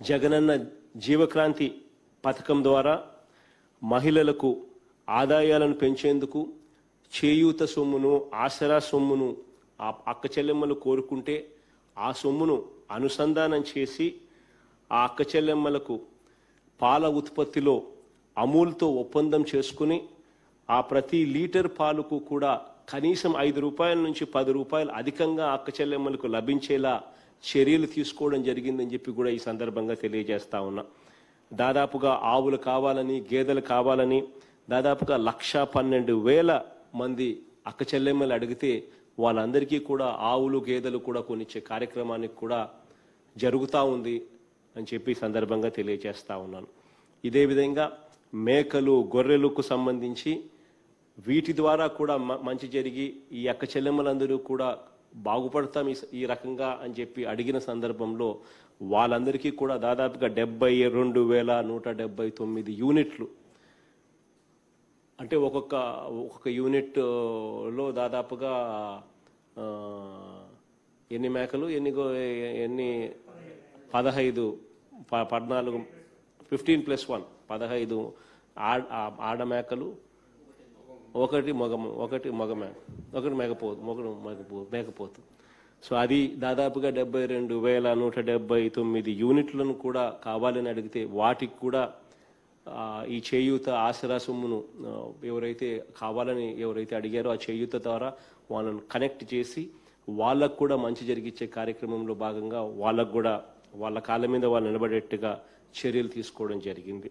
జగనన్న జీవక్రాంతి పథకం ద్వారా మహిళలకు ఆదాయాలను పెంచేందుకు చేయూత సొమ్మును ఆసరా సొమ్మును ఆ అక్క చెల్లెమ్మలు కోరుకుంటే ఆ సొమ్మును అనుసంధానం చేసి ఆ అక్క చెల్లెమ్మలకు పాల ఉత్పత్తిలో అమూల్తో ఒప్పందం చేసుకుని ఆ ప్రతి లీటర్ పాలకు కూడా కనీసం ఐదు రూపాయల నుంచి పది రూపాయలు అధికంగా అక్క చెల్లెమ్మలకు లభించేలా చర్యలు తీసుకోవడం జరిగిందని చెప్పి కూడా ఈ సందర్భంగా తెలియజేస్తా ఉన్నా. దాదాపుగా ఆవులు కావాలని గేదెలు కావాలని దాదాపుగా లక్ష పన్నెండు వేల మంది అక్క చెల్లెమ్మలు అడిగితే వాళ్ళందరికీ కూడా ఆవులు గేదెలు కూడా కొనిచ్చే కార్యక్రమానికి కూడా జరుగుతూ ఉంది అని చెప్పి సందర్భంగా తెలియజేస్తా ఉన్నాను. ఇదే విధంగా మేకలు గొర్రెలకు సంబంధించి వీటి ద్వారా కూడా మ- మంచి జరిగి ఈ అక్క చెల్లెమ్మలందరూ కూడా బాగుపడతాం ఈ ఈ రకంగా అని చెప్పి అడిగిన సందర్భంలో వాళ్ళందరికీ కూడా దాదాపుగా డెబ్బై రెండు వేల నూట డెబ్బై తొమ్మిది యూనిట్లు. అంటే ఒక్కొక్క ఒక్కొక్క యూనిట్లో దాదాపుగా ఎన్ని మేకలు ఎన్ని ఎన్ని? పదహైదు ప- పద్నాలుగు ఫిఫ్టీన్ ప్లస్ వన్ పదహైదు ఆడ ఆడ మేకలు ఒకటి మగ ఒకటి మగ మేక ఒకటి మేకపోతు ఒకటి మేకపో మేకపోతు. సో అది దాదాపుగా డెబ్బై రెండు వేల నూట డెబ్బై తొమ్మిది యూనిట్లను కూడా కావాలని అడిగితే వాటికి కూడా ఈ చేయూత ఆసరా సొమ్మును ఎవరైతే కావాలని ఎవరైతే అడిగారో ఆ చేయూత ద్వారా వాళ్ళను కనెక్ట్ చేసి వాళ్ళకు కూడా మంచి జరిగించే కార్యక్రమంలో భాగంగా వాళ్ళకు కూడా వాళ్ళ కాళ్ళ మీద వాళ్ళు నిలబడేట్టుగా చర్యలు తీసుకోవడం జరిగింది.